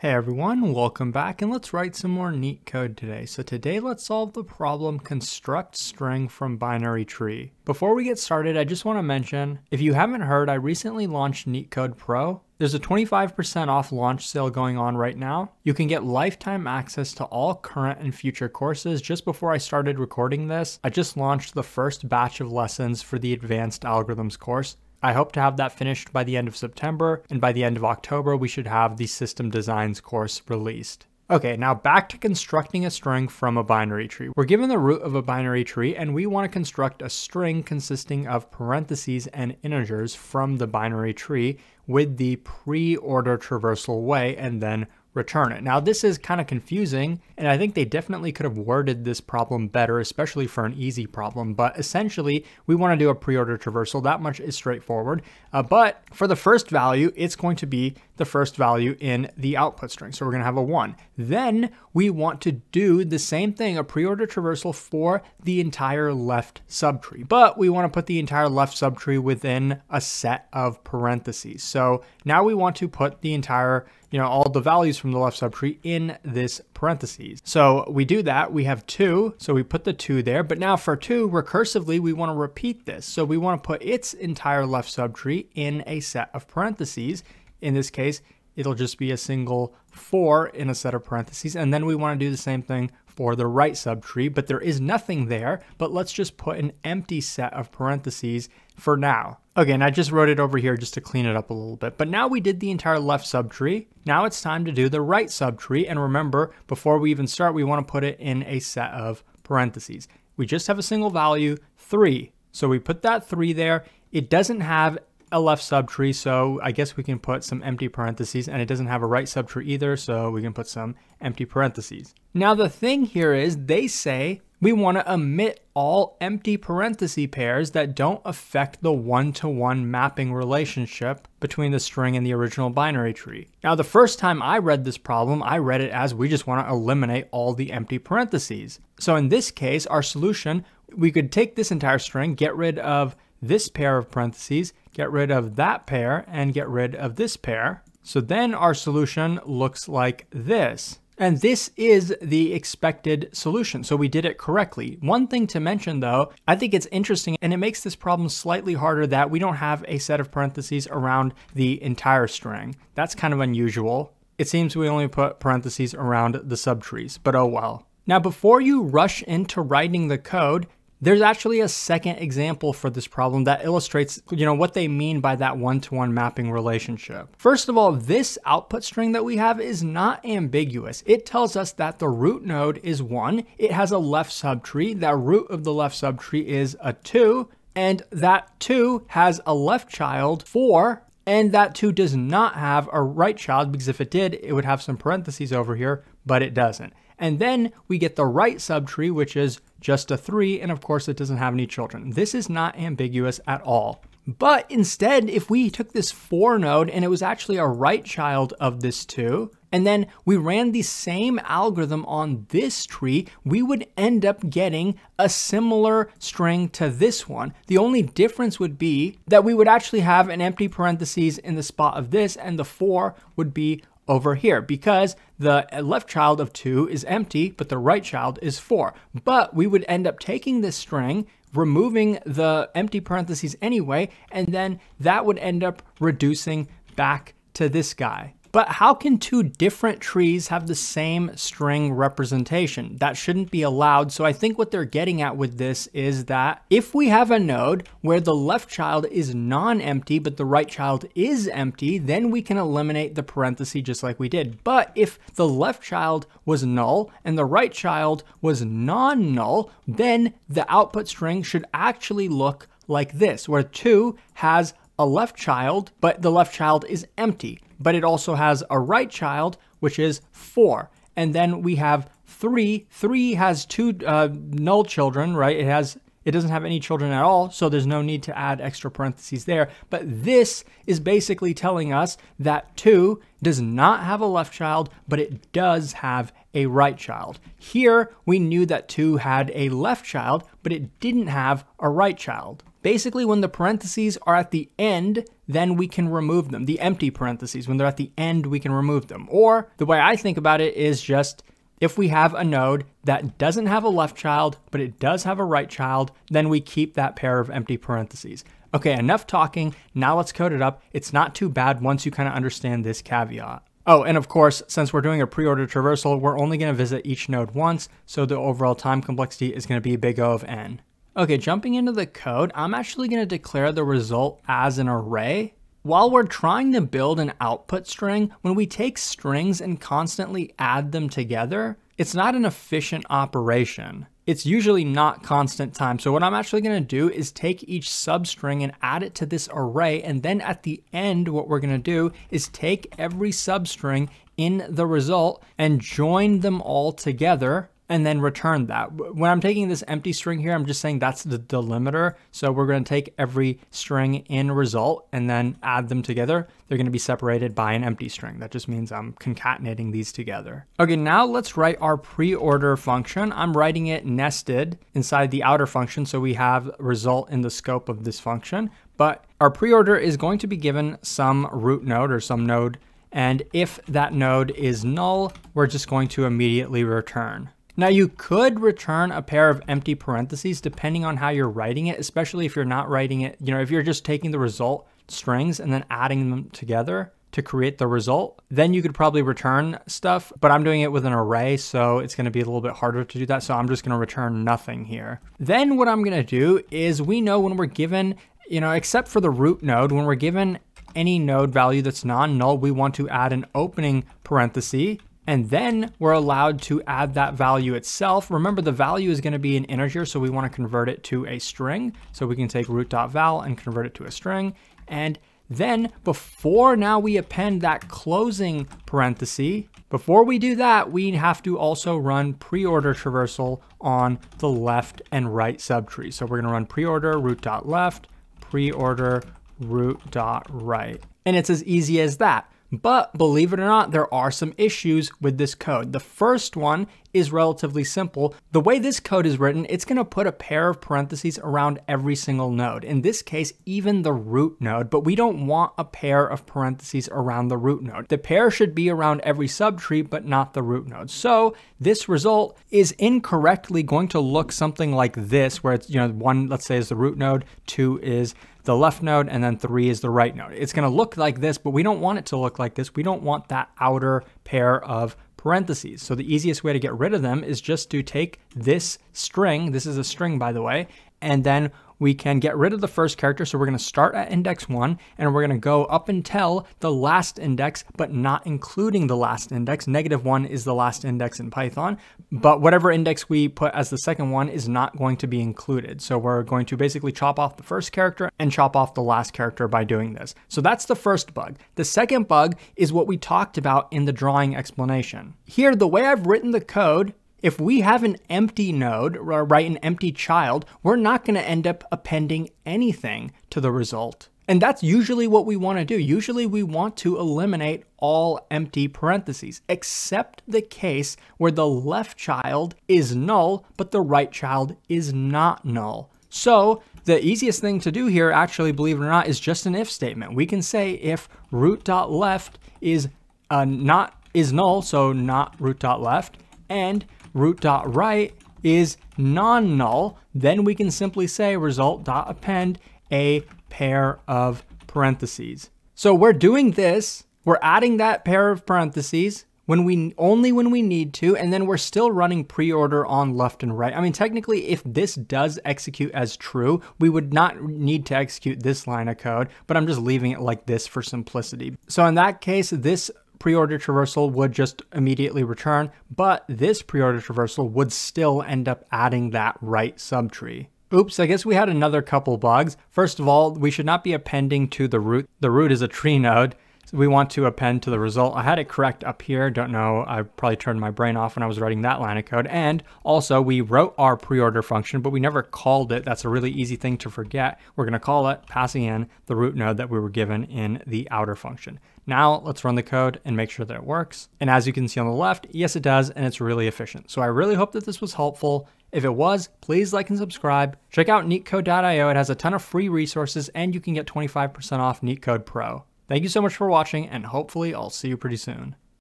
Hey everyone, welcome back and let's write some more neat code today. So today let's solve the problem construct string from binary tree. Before we get started, I just want to mention, if you haven't heard, I recently launched NeetCode Pro. There's a 25% off launch sale going on right now. You can get lifetime access to all current and future courses. Just before I started recording this, I just launched the first batch of lessons for the advanced algorithms course. I hope to have that finished by the end of September, and by the end of October, we should have the System Designs course released. Okay, now back to constructing a string from a binary tree. We're given the root of a binary tree and we want to construct a string consisting of parentheses and integers from the binary tree with the pre-order traversal way and then return it. Now this is kind of confusing and I think they definitely could have worded this problem better, especially for an easy problem, but essentially we want to do a pre-order traversal. That much is straightforward. Uh, but for the first value, it's going to be the first value in the output string. So we're going to have a one. Then we want to do the same thing, a pre-order traversal for the entire left subtree, but we want to put the entire left subtree within a set of parentheses. So now we want to put the entire you know, all the values from the left subtree in this parentheses. So we do that, we have two, so we put the two there, but now for two, recursively, we wanna repeat this. So we wanna put its entire left subtree in a set of parentheses. In this case, it'll just be a single four in a set of parentheses. And then we wanna do the same thing for the right subtree, but there is nothing there, but let's just put an empty set of parentheses for now. Okay, and I just wrote it over here just to clean it up a little bit. But now we did the entire left subtree. Now it's time to do the right subtree. And remember, before we even start, we want to put it in a set of parentheses. We just have a single value, 3. So we put that 3 there. It doesn't have a left subtree, so I guess we can put some empty parentheses, and it doesn't have a right subtree either, so we can put some empty parentheses. Now the thing here is they say we want to omit all empty parenthesis pairs that don't affect the one-to-one -one mapping relationship between the string and the original binary tree. Now the first time I read this problem, I read it as we just want to eliminate all the empty parentheses. So in this case, our solution, we could take this entire string, get rid of this pair of parentheses, get rid of that pair, and get rid of this pair. So then our solution looks like this. And this is the expected solution, so we did it correctly. One thing to mention though, I think it's interesting and it makes this problem slightly harder that we don't have a set of parentheses around the entire string. That's kind of unusual. It seems we only put parentheses around the subtrees, but oh well. Now before you rush into writing the code, there's actually a second example for this problem that illustrates, you know, what they mean by that one-to-one -one mapping relationship. First of all, this output string that we have is not ambiguous. It tells us that the root node is one, it has a left subtree, that root of the left subtree is a two, and that two has a left child, four, and that 2 does not have a right child because if it did, it would have some parentheses over here, but it doesn't. And then we get the right subtree, which is just a 3, and of course it doesn't have any children. This is not ambiguous at all. But instead, if we took this 4 node and it was actually a right child of this 2, and then we ran the same algorithm on this tree, we would end up getting a similar string to this one. The only difference would be that we would actually have an empty parentheses in the spot of this, and the 4 would be over here because the left child of 2 is empty, but the right child is 4. But we would end up taking this string, removing the empty parentheses anyway, and then that would end up reducing back to this guy. But how can two different trees have the same string representation? That shouldn't be allowed. So I think what they're getting at with this is that if we have a node where the left child is non-empty, but the right child is empty, then we can eliminate the parenthesis just like we did. But if the left child was null and the right child was non-null, then the output string should actually look like this, where 2 has a left child, but the left child is empty but it also has a right child, which is 4. And then we have 3. 3 has two uh, null children, right? It has it doesn't have any children at all, so there's no need to add extra parentheses there. But this is basically telling us that 2 does not have a left child, but it does have a right child. Here, we knew that 2 had a left child, but it didn't have a right child. Basically, when the parentheses are at the end, then we can remove them. The empty parentheses, when they're at the end, we can remove them. Or the way I think about it is just if we have a node that doesn't have a left child, but it does have a right child, then we keep that pair of empty parentheses. Okay, enough talking. Now let's code it up. It's not too bad once you kind of understand this caveat. Oh, and of course, since we're doing a pre-order traversal, we're only going to visit each node once, so the overall time complexity is going to be big O of n. Okay, jumping into the code, I'm actually going to declare the result as an array. While we're trying to build an output string, when we take strings and constantly add them together, it's not an efficient operation. It's usually not constant time. So what I'm actually gonna do is take each substring and add it to this array. And then at the end, what we're gonna do is take every substring in the result and join them all together and then return that. When I'm taking this empty string here, I'm just saying that's the delimiter. So we're going to take every string in result and then add them together. They're going to be separated by an empty string. That just means I'm concatenating these together. Okay, now let's write our pre-order function. I'm writing it nested inside the outer function. So we have result in the scope of this function. But our pre-order is going to be given some root node or some node and if that node is null, we're just going to immediately return. Now you could return a pair of empty parentheses depending on how you're writing it, especially if you're not writing it, you know, if you're just taking the result strings and then adding them together to create the result, then you could probably return stuff, but I'm doing it with an array, so it's gonna be a little bit harder to do that. So I'm just gonna return nothing here. Then what I'm gonna do is we know when we're given, you know, except for the root node, when we're given any node value that's non-null, we want to add an opening parenthesis and then we're allowed to add that value itself. Remember the value is gonna be an integer, so we wanna convert it to a string. So we can take root.val and convert it to a string. And then before now we append that closing parenthesis, before we do that, we have to also run pre-order traversal on the left and right subtree. So we're gonna run pre-order root.left, pre-order root.right. And it's as easy as that. But believe it or not, there are some issues with this code. The first one is relatively simple. The way this code is written, it's gonna put a pair of parentheses around every single node. In this case, even the root node, but we don't want a pair of parentheses around the root node. The pair should be around every subtree, but not the root node. So this result is incorrectly going to look something like this, where it's, you know, one, let's say is the root node, two is the left node, and then three is the right node. It's gonna look like this, but we don't want it to look like this. We don't want that outer pair of parentheses. So the easiest way to get rid of them is just to take this string, this is a string by the way, and then we can get rid of the first character. So we're going to start at index one and we're going to go up until the last index, but not including the last index. Negative one is the last index in Python, but whatever index we put as the second one is not going to be included. So we're going to basically chop off the first character and chop off the last character by doing this. So that's the first bug. The second bug is what we talked about in the drawing explanation. Here, the way I've written the code if we have an empty node, or right, an empty child, we're not going to end up appending anything to the result. And that's usually what we want to do. Usually we want to eliminate all empty parentheses, except the case where the left child is null, but the right child is not null. So the easiest thing to do here, actually, believe it or not, is just an if statement. We can say if root.left is uh, not is null, so not root.left, and root.right is non-null, then we can simply say result.append a pair of parentheses. So we're doing this, we're adding that pair of parentheses when we only when we need to, and then we're still running pre-order on left and right. I mean, technically, if this does execute as true, we would not need to execute this line of code, but I'm just leaving it like this for simplicity. So in that case, this pre-order traversal would just immediately return, but this pre-order traversal would still end up adding that right subtree. Oops, I guess we had another couple bugs. First of all, we should not be appending to the root. The root is a tree node. We want to append to the result. I had it correct up here. Don't know. I probably turned my brain off when I was writing that line of code. And also, we wrote our pre-order function, but we never called it. That's a really easy thing to forget. We're going to call it passing in the root node that we were given in the outer function. Now let's run the code and make sure that it works. And as you can see on the left, yes, it does, and it's really efficient. So I really hope that this was helpful. If it was, please like and subscribe. Check out neetcode.io. It has a ton of free resources and you can get 25% off NeetCode Pro. Thank you so much for watching and hopefully I'll see you pretty soon.